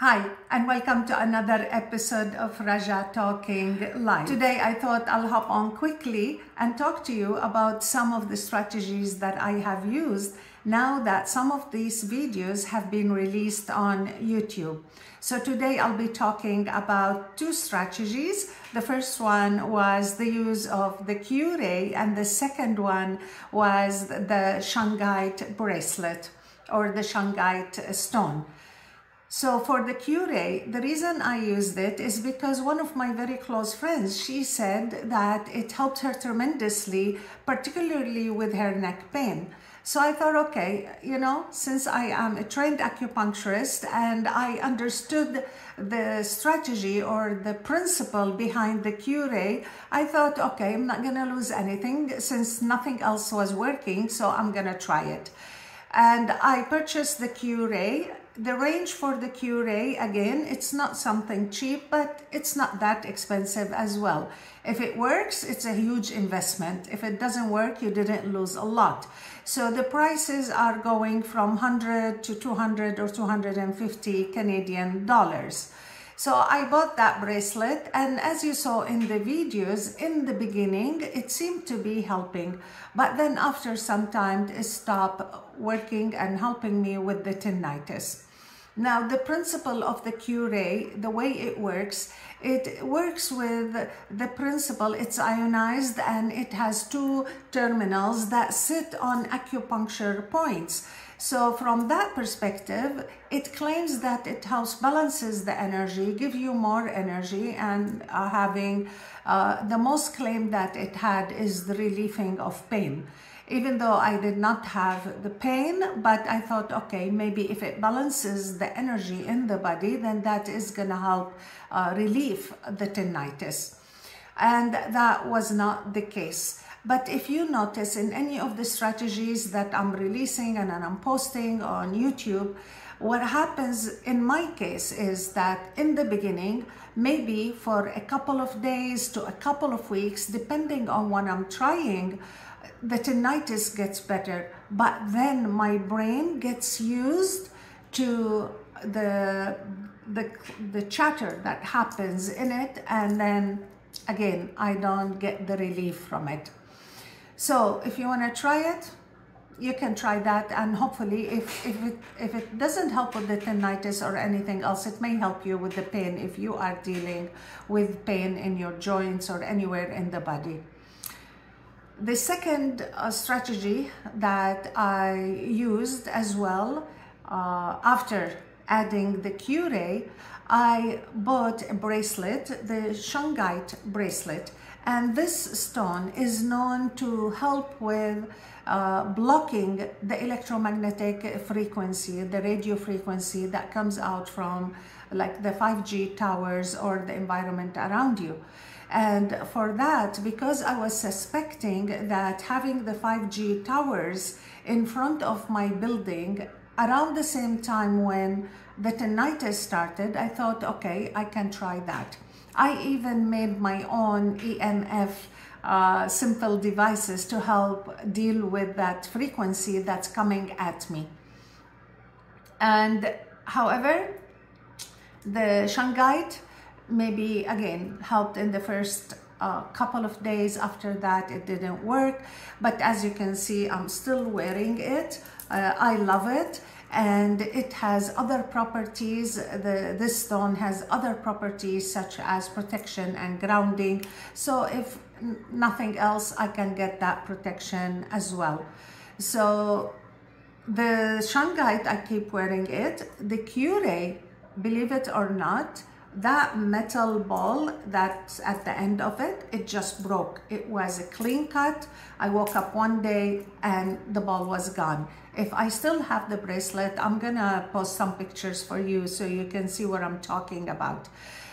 Hi, and welcome to another episode of Raja Talking Life. Today, I thought I'll hop on quickly and talk to you about some of the strategies that I have used now that some of these videos have been released on YouTube. So today I'll be talking about two strategies. The first one was the use of the Q-ray and the second one was the Shungite bracelet or the Shungite stone. So for the Q-ray, the reason I used it is because one of my very close friends, she said that it helped her tremendously, particularly with her neck pain. So I thought, okay, you know, since I am a trained acupuncturist and I understood the strategy or the principle behind the Q-ray, I thought, okay, I'm not gonna lose anything since nothing else was working, so I'm gonna try it. And I purchased the Q-ray the range for the Q-ray, again, it's not something cheap, but it's not that expensive as well. If it works, it's a huge investment. If it doesn't work, you didn't lose a lot. So the prices are going from 100 to 200 or 250 Canadian dollars. So I bought that bracelet and as you saw in the videos, in the beginning, it seemed to be helping. But then after some time, it stopped working and helping me with the tinnitus. Now, the principle of the Q-ray, the way it works, it works with the principle, it's ionized and it has two terminals that sit on acupuncture points. So from that perspective, it claims that it helps balances the energy, give you more energy and uh, having uh, the most claim that it had is the relieving of pain even though I did not have the pain, but I thought, okay, maybe if it balances the energy in the body, then that is gonna help uh, relieve the tinnitus. And that was not the case. But if you notice in any of the strategies that I'm releasing and I'm posting on YouTube, what happens in my case is that in the beginning, maybe for a couple of days to a couple of weeks, depending on what I'm trying, the tinnitus gets better. But then my brain gets used to the, the, the chatter that happens in it and then again, I don't get the relief from it. So if you want to try it, you can try that and hopefully if, if, it, if it doesn't help with the tinnitus or anything else, it may help you with the pain if you are dealing with pain in your joints or anywhere in the body. The second uh, strategy that I used as well uh, after adding the Q-ray, I bought a bracelet, the Shungite bracelet. And this stone is known to help with uh, blocking the electromagnetic frequency, the radio frequency that comes out from like the 5G towers or the environment around you. And for that, because I was suspecting that having the 5G towers in front of my building around the same time when the tinnitus started, I thought, okay, I can try that. I even made my own EMF uh, simple devices to help deal with that frequency that's coming at me. And however, the Shungite maybe again helped in the first uh, couple of days. After that it didn't work. But as you can see I'm still wearing it. Uh, I love it and it has other properties. The this stone has other properties such as protection and grounding. So if nothing else I can get that protection as well. So the shungite I keep wearing it. The Q-ray believe it or not that metal ball that's at the end of it, it just broke. It was a clean cut. I woke up one day and the ball was gone. If I still have the bracelet, I'm gonna post some pictures for you so you can see what I'm talking about.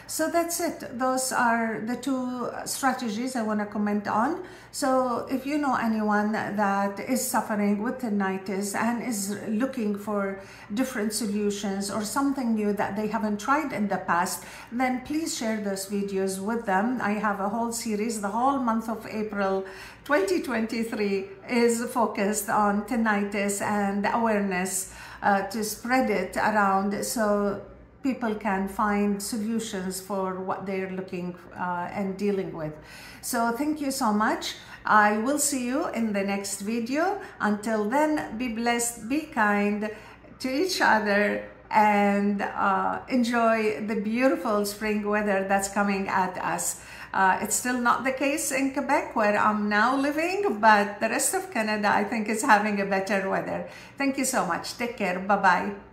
So that's it. Those are the two strategies I want to comment on. So if you know anyone that is suffering with tinnitus and is looking for different solutions or something new that they haven't tried in the past, then please share those videos with them. I have a whole series, the whole month of April 2023 is focused on tinnitus and awareness uh, to spread it around. So people can find solutions for what they're looking uh, and dealing with. So thank you so much. I will see you in the next video. Until then, be blessed, be kind to each other and uh, enjoy the beautiful spring weather that's coming at us. Uh, it's still not the case in Quebec where I'm now living, but the rest of Canada I think is having a better weather. Thank you so much. Take care. Bye-bye.